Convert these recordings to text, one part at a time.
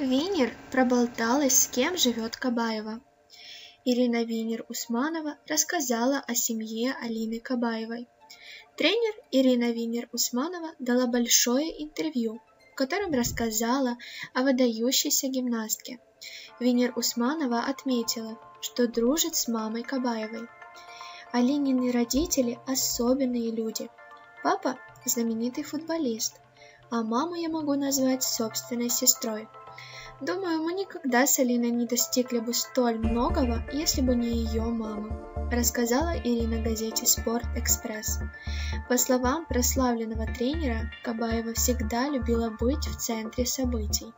Винер проболталась, с кем живет Кабаева. Ирина Винер-Усманова рассказала о семье Алины Кабаевой. Тренер Ирина Винер-Усманова дала большое интервью, в котором рассказала о выдающейся гимнастке. Винер-Усманова отметила, что дружит с мамой Кабаевой. Алинины родители – особенные люди. Папа – знаменитый футболист, а маму я могу назвать собственной сестрой – Думаю, мы никогда с Алиной не достигли бы столь многого, если бы не ее мама, рассказала Ирина газете «Спорт Экспресс». По словам прославленного тренера, Кабаева всегда любила быть в центре событий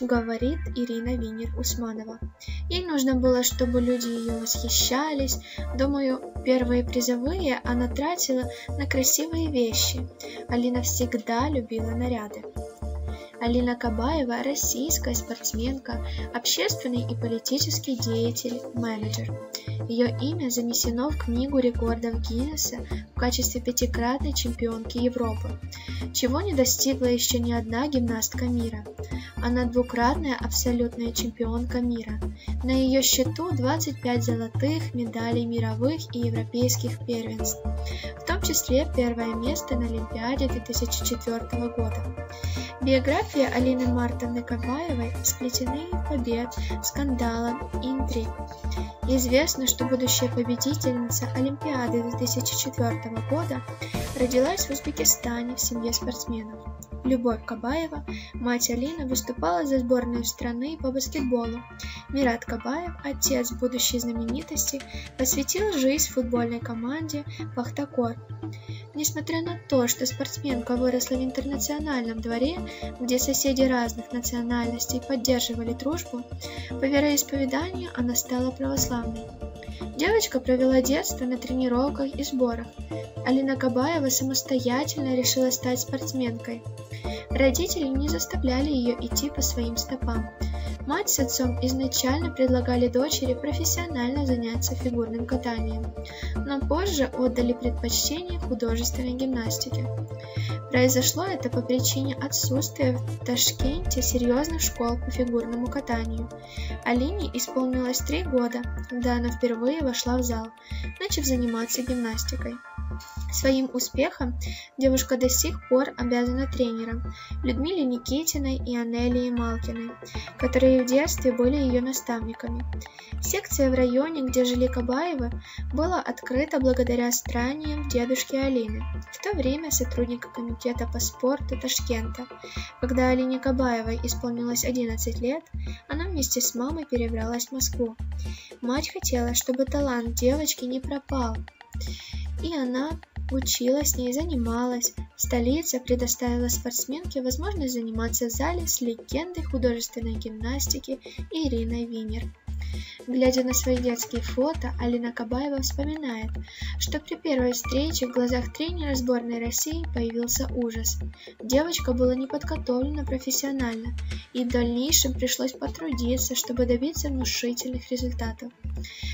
говорит Ирина Винер-Усманова. Ей нужно было, чтобы люди ее восхищались. Думаю, первые призовые она тратила на красивые вещи. Алина всегда любила наряды. Алина Кабаева – российская спортсменка, общественный и политический деятель, менеджер. Ее имя занесено в Книгу рекордов Гиннесса в качестве пятикратной чемпионки Европы, чего не достигла еще ни одна гимнастка мира. Она двукратная абсолютная чемпионка мира. На ее счету 25 золотых медалей мировых и европейских первенств, в том числе первое место на Олимпиаде 2004 года. Биография Алины Мартовны Кабаевой сплетены побед, скандалов интриг. Известно, что будущая победительница Олимпиады 2004 года родилась в Узбекистане в семье спортсменов. Любовь Кабаева, мать Алины, выступала за сборную страны по баскетболу. Мират Кабаев, отец будущей знаменитости, посвятил жизнь футбольной команде «Пахтакор». Несмотря на то, что спортсменка выросла в интернациональном дворе, где соседи разных национальностей поддерживали дружбу, по вероисповеданию она стала православной. Девочка провела детство на тренировках и сборах. Алина Кабаева самостоятельно решила стать спортсменкой. Родители не заставляли ее идти по своим стопам. Мать с отцом изначально предлагали дочери профессионально заняться фигурным катанием, но позже отдали предпочтение художественной гимнастике. Произошло это по причине отсутствия в Ташкенте серьезных школ по фигурному катанию. Алине исполнилось три года, когда она впервые вошла в зал, начав заниматься гимнастикой. Своим успехом девушка до сих пор обязана тренерам Людмиле Никитиной и Анелии Малкиной, которые в детстве были ее наставниками. Секция в районе, где жили Кабаевы, была открыта благодаря стараниям дедушки Алины, в то время сотрудника комитета по спорту Ташкента. Когда Алине Кабаевой исполнилось 11 лет, она вместе с мамой перебралась в Москву. Мать хотела, чтобы талант девочки не пропал, и она училась ней, занималась. Столица предоставила спортсменке возможность заниматься в зале с легендой художественной гимнастики Ириной Винер. Глядя на свои детские фото, Алина Кабаева вспоминает, что при первой встрече в глазах тренера сборной России появился ужас. Девочка была не подготовлена профессионально, и в дальнейшем пришлось потрудиться, чтобы добиться внушительных результатов.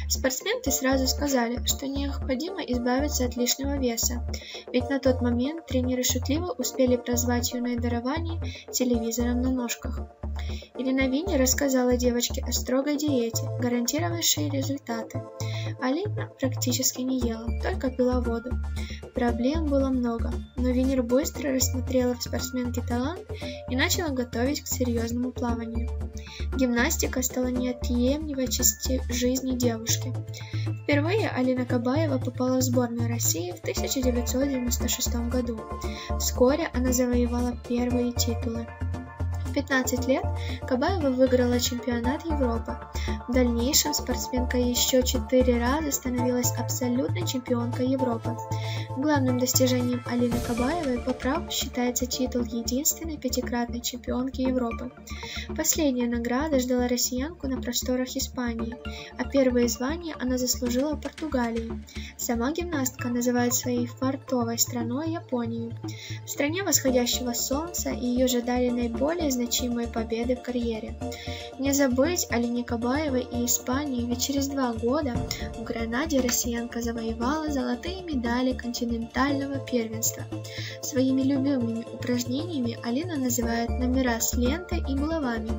Спортсменки сразу сказали, что необходимо избавиться от лишнего веса, ведь на тот момент тренеры шутливо успели прозвать юное дарование телевизором на ножках. Ирина Винни рассказала девочке о строгой диете, гарантировавшей результаты. Алина практически не ела, только пила воду. Проблем было много, но Винер быстро рассмотрела в спортсменке талант и начала готовить к серьезному плаванию. Гимнастика стала неотъемлемой частью жизни девушки. Впервые Алина Кабаева попала в сборную России в 1996 году. Вскоре она завоевала первые титулы. 15 лет Кабаева выиграла чемпионат Европы. В дальнейшем спортсменка еще четыре раза становилась абсолютной чемпионкой Европы. Главным достижением Алины Кабаевой по праву считается титул единственной пятикратной чемпионки Европы. Последняя награда ждала россиянку на просторах Испании, а первые звания она заслужила в Португалии. Сама гимнастка называет своей фартовой страной Японию. В стране восходящего солнца ее ожидали наиболее значительные значимые победы в карьере. Не забыть о Лене Кабаевой и Испании, ведь через два года в Гранаде россиянка завоевала золотые медали континентального первенства. Своими любимыми упражнениями Алина называет номера с лентой и булавами.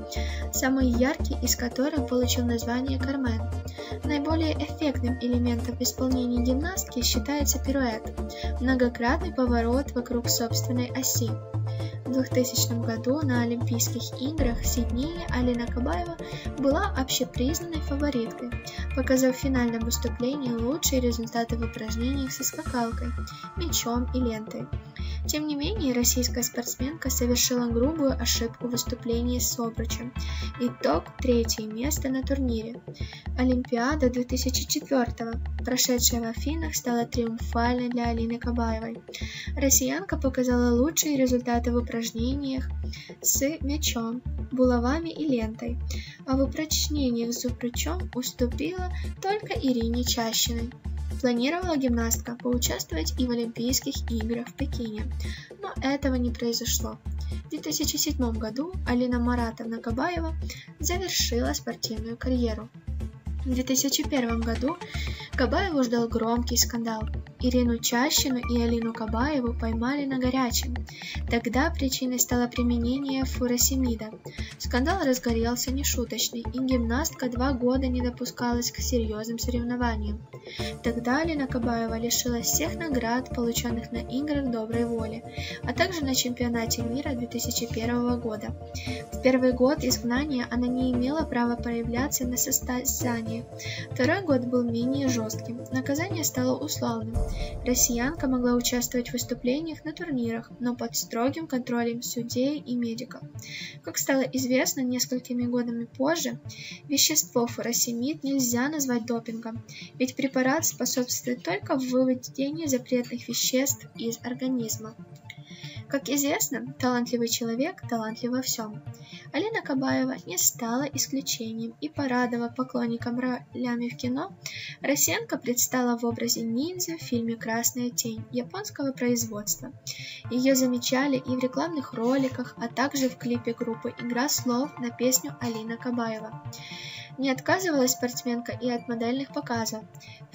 самый яркий из которых получил название «Кармен». Наиболее эффектным элементом исполнения гимнастки считается пируэт – многократный поворот вокруг собственной оси. В 2000 году на Олимпийских играх в Сиднее Алина Кабаева была общепризнанной фавориткой, показав в финальном выступлении лучшие результаты в упражнениях со скакалкой, мячом и лентой. Тем не менее, российская спортсменка совершила грубую ошибку в выступлении с обручем. Итог – третье место на турнире. Олимпиада 2004 прошедшая в Афинах, стала триумфальной для Алины Кабаевой. Россиянка показала лучшие результаты в упражнениях с мячом, булавами и лентой, а в упражнениях с обручом уступила только Ирине Чащиной. Планировала гимнастка поучаствовать и в Олимпийских играх в Пекине, но этого не произошло. В 2007 году Алина Маратовна Кабаева завершила спортивную карьеру. В 2001 году Кабаеву ждал громкий скандал. Ирину Чащину и Алину Кабаеву поймали на горячем. Тогда причиной стало применение фуросемида. Скандал разгорелся нешуточный, и гимнастка два года не допускалась к серьезным соревнованиям. Тогда Алина Кабаева лишилась всех наград, полученных на играх доброй воли, а также на чемпионате мира 2001 года. В первый год изгнания она не имела права проявляться на состязании. Второй год был менее жестким. Наказание стало условным. Россиянка могла участвовать в выступлениях на турнирах, но под строгим контролем судей и медиков. Как стало известно несколькими годами позже, вещество фуросемид нельзя назвать допингом, ведь препарат способствует только выведению запретных веществ из организма. Как известно, талантливый человек талантлив во всем. Алина Кабаева не стала исключением и порадовав поклонникам ролями в кино, Росенко предстала в образе ниндзя в фильме «Красная тень» японского производства. Ее замечали и в рекламных роликах, а также в клипе группы «Игра слов» на песню Алина Кабаева. Не отказывалась спортсменка и от модельных показов.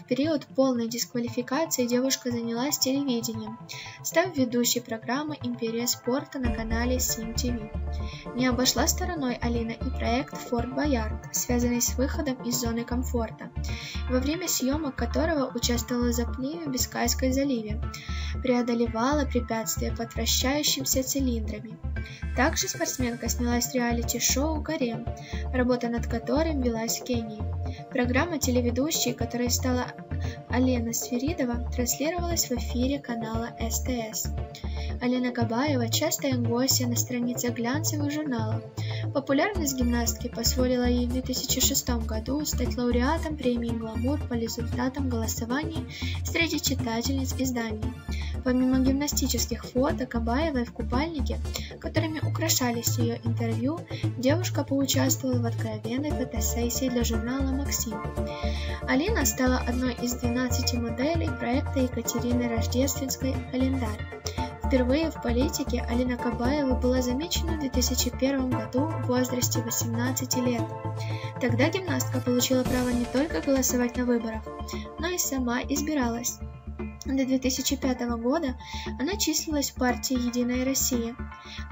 В период полной дисквалификации девушка занялась телевидением, став ведущей программы «Империя спорта» на канале ТВ. Не обошла стороной Алина и проект «Форт Боярд», связанный с выходом из зоны комфорта, во время съемок которого участвовала в запливе в Бискайской заливе, преодолевала препятствия под вращающимися цилиндрами. Также спортсменка снялась в реалити-шоу «Гарем», работа над которым велась в Кении. Программа телеведущей, которой стала Алена Сферидова, транслировалась в эфире канала СТС. Алена Кабаева – частая гостья на страницах глянцевых журналов. Популярность гимнастки позволила ей в 2006 году стать лауреатом премии «Гламур» по результатам голосования среди читательниц изданий. Помимо гимнастических фото Кабаевой в купальнике, которыми украшались ее интервью, девушка поучаствовала в откровенной фотосессии для журнала «Максим». Алина стала одной из 12 моделей проекта Екатерины Рождественской «Календарь». Впервые в политике Алина Кабаева была замечена в 2001 году в возрасте 18 лет. Тогда гимнастка получила право не только голосовать на выборах, но и сама избиралась. До 2005 года она числилась в партии «Единая Россия»,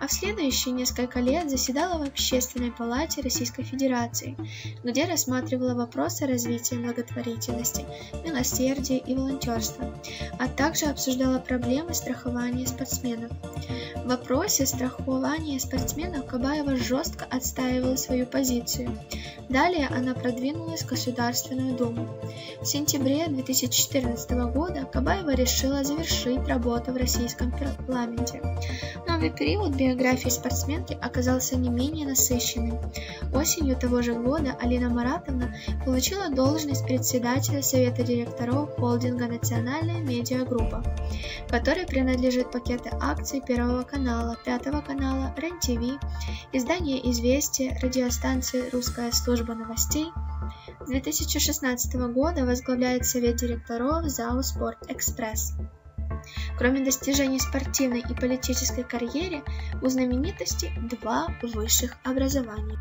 а в следующие несколько лет заседала в Общественной палате Российской Федерации, где рассматривала вопросы развития благотворительности, милосердия и волонтерства, а также обсуждала проблемы страхования спортсменов. В вопросе страхования спортсменов Кабаева жестко отстаивала свою позицию. Далее она продвинулась в Государственную Думу. В сентябре 2014 года Кабаева решила завершить работу в российском парламенте. Новый период биографии спортсменки оказался не менее насыщенным. Осенью того же года Алина Маратовна получила должность председателя Совета директоров холдинга «Национальная медиагруппа», которой принадлежит пакеты акций Первого канала, Пятого канала, РЕН-ТВ, издание «Известия», радиостанции «Русская служба новостей», 2016 года возглавляет совет директоров ЗАО «Спорт Экспресс». Кроме достижений спортивной и политической карьере, у знаменитости два высших образования.